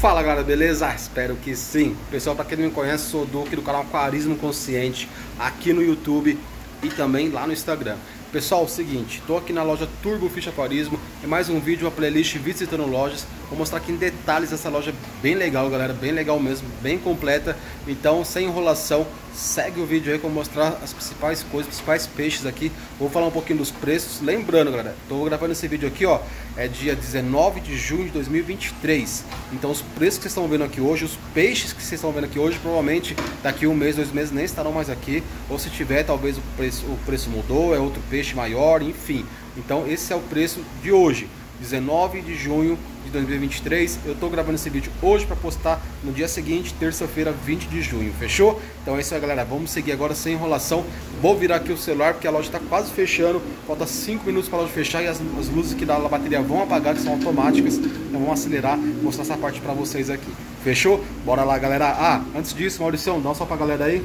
Fala galera, beleza? Espero que sim. Pessoal, para quem não me conhece, sou Duque do canal Aquarismo Consciente aqui no YouTube e também lá no Instagram. Pessoal, é o seguinte, estou aqui na loja Turbo Fish Aquarismo, é mais um vídeo, uma playlist visitando lojas. Vou mostrar aqui em detalhes essa loja bem legal, galera, bem legal mesmo, bem completa. Então, sem enrolação, segue o vídeo aí que eu vou mostrar as principais coisas, os principais peixes aqui. Vou falar um pouquinho dos preços. Lembrando, galera, estou gravando esse vídeo aqui, ó, é dia 19 de junho de 2023. Então, os preços que vocês estão vendo aqui hoje, os peixes que vocês estão vendo aqui hoje, provavelmente daqui um mês, dois meses nem estarão mais aqui. Ou se tiver, talvez o preço, o preço mudou, é outro peixe maior, enfim. Então, esse é o preço de hoje. 19 de junho de 2023. Eu estou gravando esse vídeo hoje para postar no dia seguinte, terça-feira, 20 de junho. Fechou? Então é isso aí, galera. Vamos seguir agora sem enrolação. Vou virar aqui o celular porque a loja está quase fechando. Falta 5 minutos para a loja fechar e as, as luzes que dá na bateria vão apagar, que são automáticas. Então vamos acelerar, mostrar essa parte para vocês aqui. Fechou? Bora lá, galera. Ah, antes disso, Maurício, dá um só para a galera aí.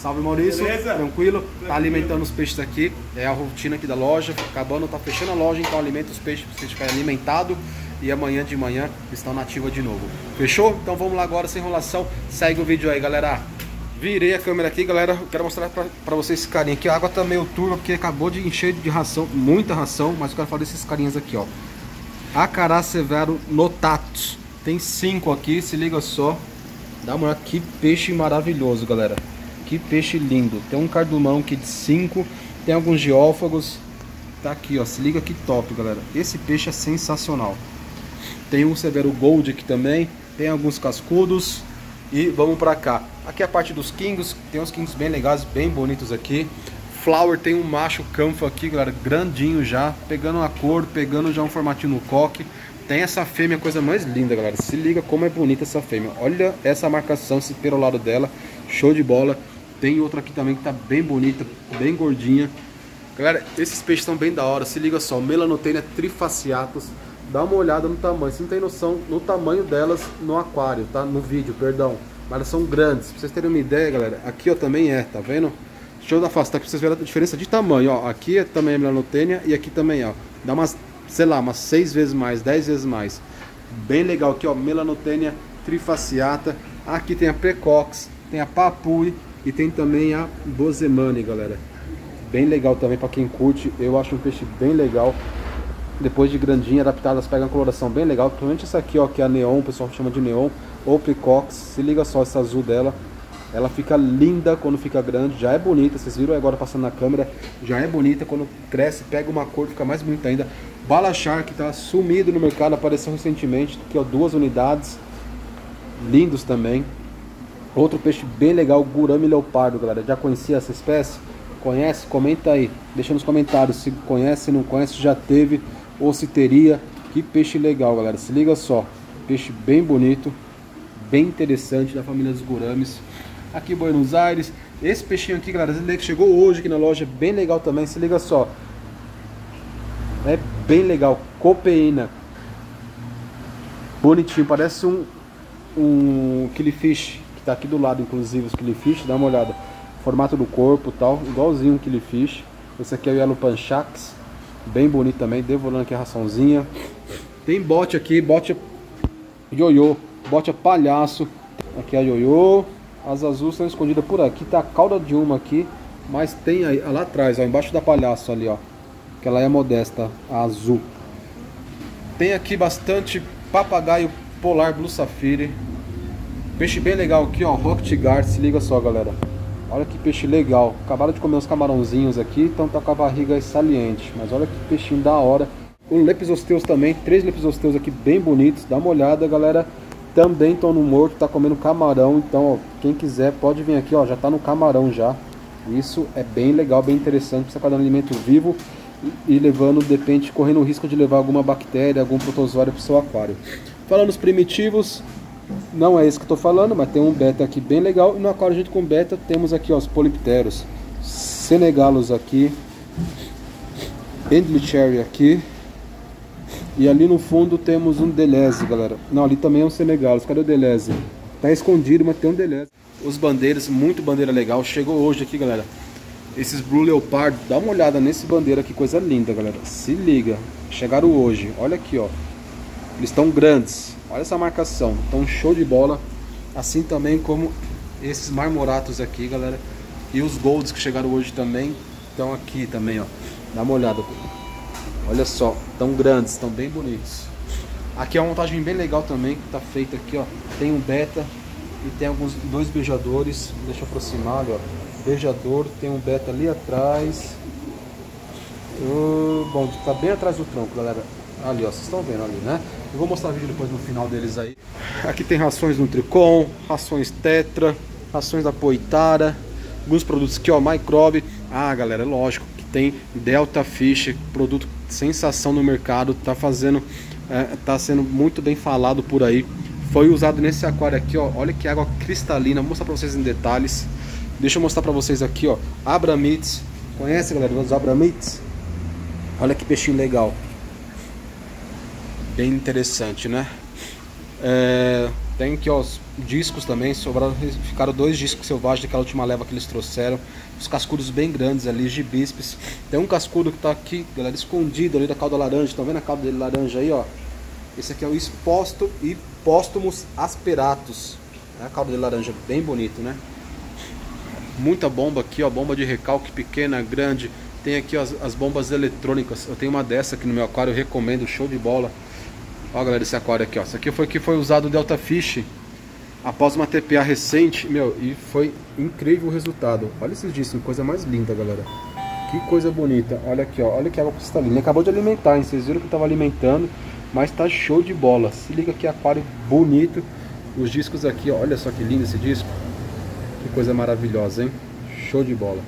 Salve Maurício, Beleza? tranquilo? Tá alimentando os peixes aqui, é a rotina aqui da loja, acabando, tá fechando a loja, então alimenta os peixes para vocês ficarem alimentados e amanhã de manhã estão na ativa de novo. Fechou? Então vamos lá agora sem enrolação, segue o vídeo aí galera. Virei a câmera aqui, galera. Quero mostrar pra, pra vocês esse carinha aqui. A água tá meio turva porque acabou de encher de ração, muita ração. Mas eu quero falar desses carinhas aqui, ó. Acará severo notatus. Tem cinco aqui, se liga só. Dá uma olhada, que peixe maravilhoso, galera. Que peixe lindo. Tem um cardumão aqui de 5. Tem alguns geófagos. Tá aqui, ó. Se liga que top, galera. Esse peixe é sensacional. Tem um Severo Gold aqui também. Tem alguns cascudos. E vamos pra cá. Aqui é a parte dos kings. Tem uns kings bem legais, bem bonitos aqui. Flower tem um macho canfo aqui, galera. Grandinho já. Pegando uma cor, pegando já um formatinho no coque. Tem essa fêmea, coisa mais linda, galera. Se liga como é bonita essa fêmea. Olha essa marcação, esse perolado dela. Show de bola. Tem outra aqui também que tá bem bonita, bem gordinha. Galera, esses peixes estão bem da hora. Se liga só, Melanotenia trifaciatus. Dá uma olhada no tamanho. Você não tem noção no tamanho delas no aquário, tá? No vídeo, perdão. Mas elas são grandes. Pra vocês terem uma ideia, galera, aqui ó também é, tá vendo? Deixa eu afastar pra vocês verem a diferença de tamanho, ó. Aqui é também é Melanotenia e aqui também, ó. Dá umas, sei lá, umas 6 vezes mais, 10 vezes mais. Bem legal aqui, ó. Melanotenia trifaciata. Aqui tem a Precox, tem a Papui e tem também a Bozemani, galera. Bem legal também para quem curte. Eu acho um peixe bem legal. Depois de grandinha, adaptadas, pega uma coloração bem legal. Principalmente essa aqui, ó, que é a neon, o pessoal chama de neon. Ou Precox. Se liga só essa azul dela. Ela fica linda quando fica grande, já é bonita, vocês viram agora passando na câmera, já é bonita, quando cresce, pega uma cor, fica mais bonita ainda. Bala Shark está sumido no mercado, apareceu recentemente, que é duas unidades, lindos também. Outro peixe bem legal, gurame leopardo, galera. Já conhecia essa espécie? Conhece? Comenta aí. Deixa nos comentários se conhece, não conhece, já teve ou se teria. Que peixe legal, galera. Se liga só. Peixe bem bonito, bem interessante da família dos gurames. Aqui em Buenos Aires. Esse peixinho aqui, galera, que chegou hoje aqui na loja, bem legal também. Se liga só. É bem legal. Copeína. Bonitinho, parece um um killifish Tá aqui do lado, inclusive, os killifish, dá uma olhada. Formato do corpo tal, igualzinho um killifish. Esse aqui é o Yellow Panchax, bem bonito também, devorando aqui a raçãozinha. Tem bote aqui, bote ioiô, bote palhaço. Aqui é a ioiô, as azuis estão escondidas por aqui, tá a cauda de uma aqui. Mas tem aí, lá atrás, ó, embaixo da palhaço ali, ó. Que ela é modesta, a azul. Tem aqui bastante papagaio polar blue safire. Peixe bem legal aqui, ó, Rock Tigar, se liga só, galera. Olha que peixe legal. Acabaram de comer uns camarãozinhos aqui, então tá com a barriga saliente. Mas olha que peixinho da hora. O Lepisosteus também, três Lepisosteus aqui bem bonitos. Dá uma olhada, galera. Também estão no morto, tá comendo camarão. Então, ó, quem quiser pode vir aqui, ó, já tá no camarão já. Isso é bem legal, bem interessante. Você tá dando alimento vivo e levando, de repente, correndo o risco de levar alguma bactéria, algum protozoário pro seu aquário. Falando os primitivos, não é esse que eu tô falando, mas tem um beta aqui bem legal. E no aquário junto com beta temos aqui ó, os polipteros. Senegalos aqui. Endley Cherry aqui. E ali no fundo temos um Deleze, galera. Não, ali também é um Senegalos. Cadê o Deleze? Tá escondido, mas tem um Deleze. Os bandeiras, muito bandeira legal. Chegou hoje aqui, galera. Esses Blue Leopard, dá uma olhada nesse bandeira aqui, coisa linda, galera. Se liga. Chegaram hoje. Olha aqui, ó. Eles estão grandes. Olha essa marcação. Então show de bola. Assim também como esses marmoratos aqui, galera. E os golds que chegaram hoje também estão aqui também, ó. Dá uma olhada. Olha só, tão grandes, estão bem bonitos. Aqui é uma montagem bem legal também, que tá feita aqui, ó. Tem um beta e tem alguns dois beijadores. Deixa eu aproximar, ó. Beijador, tem um beta ali atrás. Uh, bom, tá bem atrás do tronco, galera. Ali, ó, vocês estão vendo ali, né? Eu vou mostrar vídeo depois no final deles aí. Aqui tem rações Nutricom, rações Tetra, rações da Poitara, alguns produtos aqui, ó, Microbe. Ah, galera, é lógico que tem Delta Fish, produto sensação no mercado, tá fazendo, é, tá sendo muito bem falado por aí. Foi usado nesse aquário aqui, ó, olha que água cristalina, vou mostrar pra vocês em detalhes. Deixa eu mostrar pra vocês aqui, ó, Abramites. Conhece, galera, os Abramites? Olha que peixinho legal. Bem interessante, né? É, tem aqui os discos também, sobraram, ficaram dois discos selvagens daquela última leva que eles trouxeram. Os cascudos bem grandes ali, gibíspes. Tem um cascudo que tá aqui, galera, escondido ali da cauda laranja. Estão vendo a cauda dele laranja aí, ó? Esse aqui é o exposto e póstumos asperatus. É a cauda dele laranja, bem bonito, né? Muita bomba aqui, ó, bomba de recalque pequena, grande. Tem aqui ó, as, as bombas eletrônicas. Eu tenho uma dessa aqui no meu aquário, eu recomendo, show de bola. Ó, galera, esse aquário aqui, ó. Esse aqui foi que foi usado o Delta Fish após uma TPA recente, meu, e foi incrível o resultado. Olha esses discos, coisa mais linda, galera. Que coisa bonita. Olha aqui, ó. Olha que água cristalina. Acabou de alimentar, hein? Vocês viram que eu tava alimentando, mas tá show de bola. Se liga que aquário bonito. Os discos aqui, ó. Olha só que lindo esse disco. Que coisa maravilhosa, hein? Show de bola.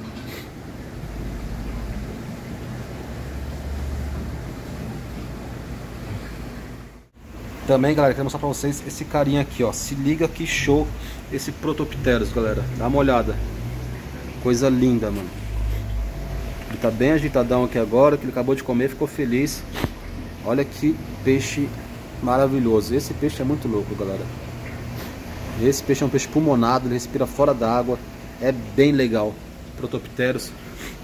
Também, galera, quero mostrar pra vocês esse carinha aqui, ó. Se liga que show esse Protopteros, galera. Dá uma olhada. Coisa linda, mano. Ele tá bem agitadão aqui agora, que ele acabou de comer, ficou feliz. Olha que peixe maravilhoso. Esse peixe é muito louco, galera. Esse peixe é um peixe pulmonado, ele respira fora d'água. É bem legal. Protopteros.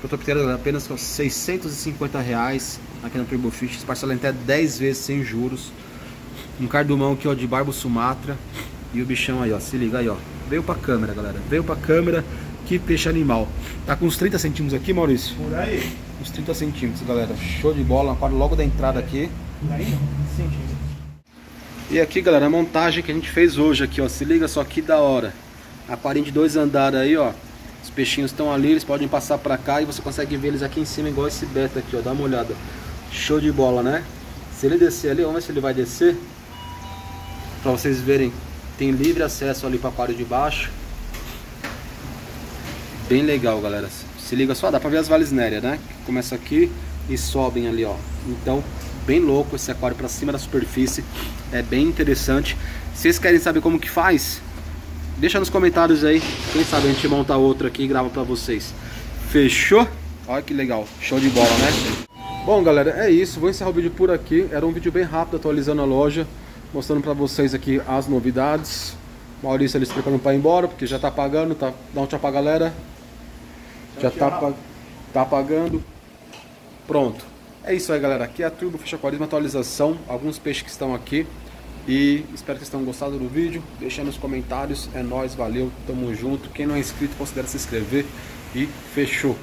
Protopteros é apenas com 650 reais aqui na Turbo Fish. Parcela até 10 vezes sem juros. Um cardumão aqui, ó, de barbo Sumatra. E o bichão aí, ó, se liga aí, ó. Veio pra câmera, galera. Veio pra câmera. Que peixe animal. Tá com uns 30 centímetros aqui, Maurício? Por aí. Uns 30 centímetros, galera. Show de bola. Aquário logo da entrada aqui. Por aí não, centímetros. E aqui, galera, a montagem que a gente fez hoje aqui, ó. Se liga só que da hora. Aquarinho de dois andares aí, ó. Os peixinhos estão ali, eles podem passar pra cá e você consegue ver eles aqui em cima, igual esse beta aqui, ó. Dá uma olhada. Show de bola, né? Se ele descer ali, vamos ver se ele vai descer. Para vocês verem, tem livre acesso ali para o aquário de baixo. Bem legal, galera. Se liga só, dá para ver as valisnérias, né? Começa aqui e sobem ali, ó. Então, bem louco esse aquário para cima da superfície. É bem interessante. Se vocês querem saber como que faz, deixa nos comentários aí. Quem sabe a gente monta outro aqui e grava para vocês. Fechou? Olha que legal. Show de bola, né? Bom, galera, é isso. Vou encerrar o vídeo por aqui. Era um vídeo bem rápido atualizando a loja mostrando para vocês aqui as novidades. Maurício ele se preparando para ir embora, porque já tá pagando, tá? Dá um tchau pra galera. Já tá, tá pagando. Pronto. É isso aí, galera. Aqui é a Turbo Fish Aquarismo atualização. Alguns peixes que estão aqui. E espero que vocês tenham gostado do vídeo. Deixa nos comentários. É nóis, valeu, tamo junto. Quem não é inscrito, considere se inscrever. E fechou.